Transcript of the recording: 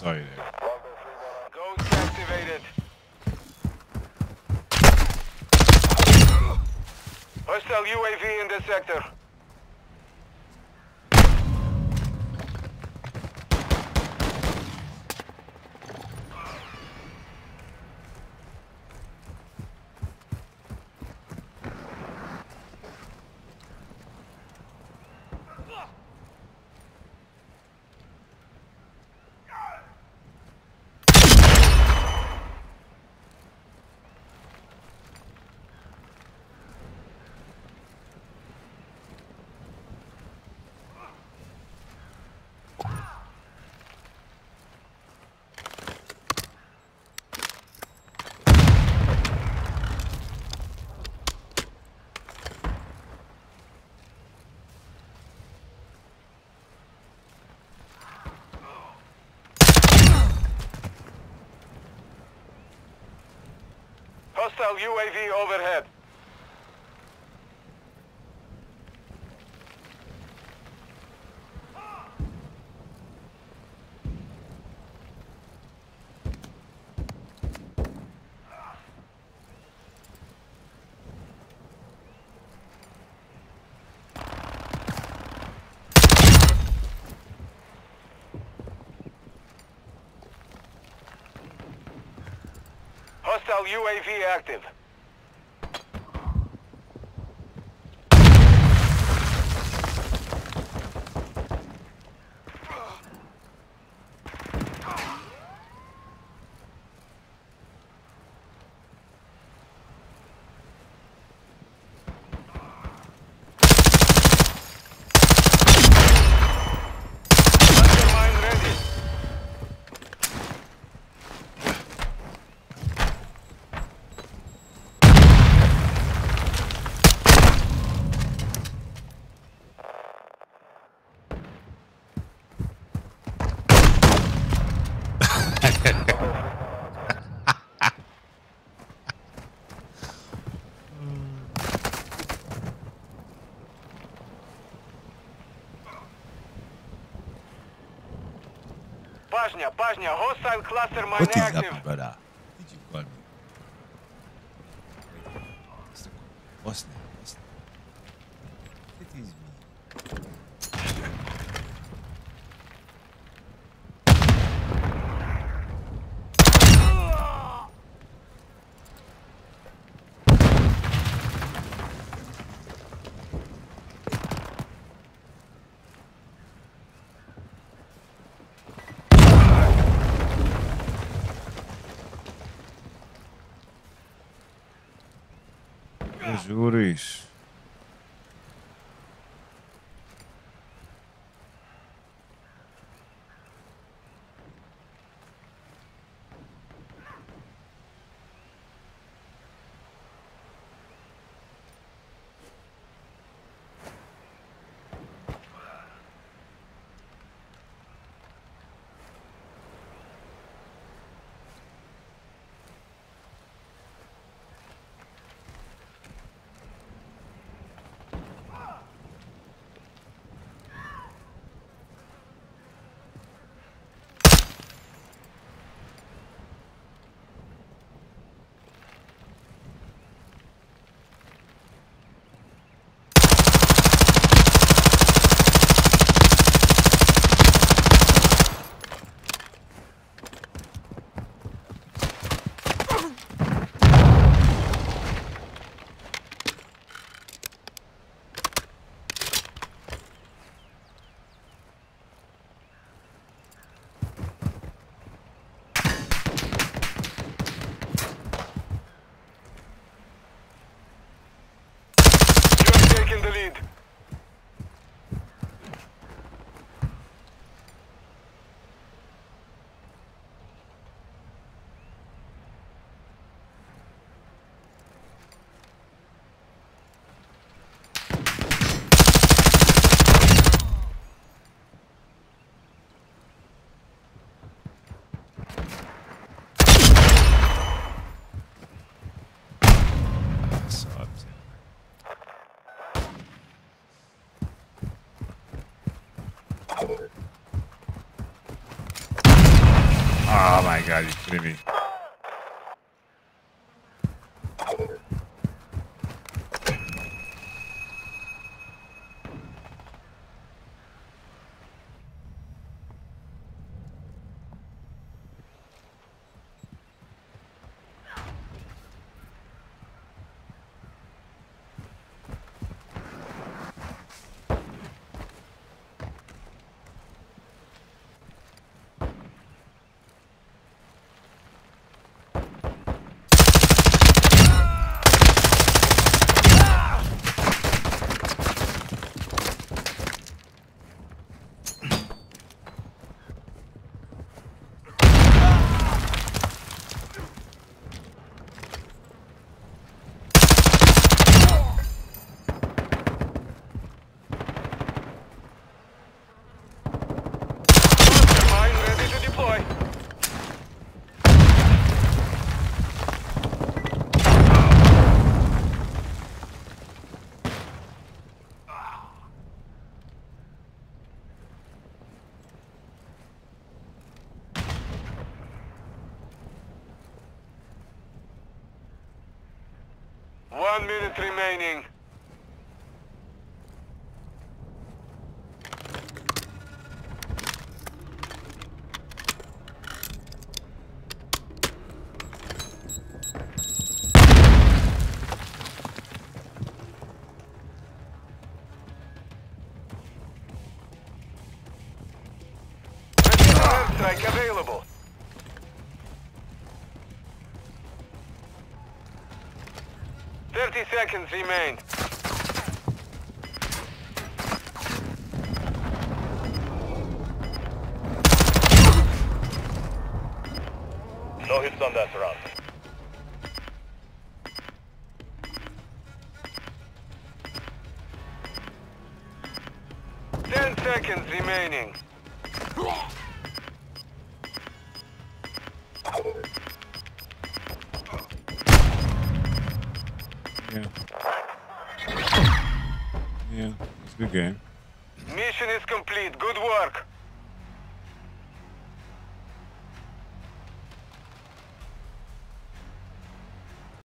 sorry there. Ghost activated. Hostile UAV in the sector. Hostile UAV overhead. Hostile UAV active. Bajnia, Bajnia, hostile cluster mine What is active. up, brother? Did you call me? What's that? What's that? It is me. juros You're the lead. Ai, galho, tremi. One minute remaining. Airstrike available. Thirty seconds remain. No hits on that round. Ten seconds remaining. Yeah. Yeah, it's a good game. Mission is complete. Good work.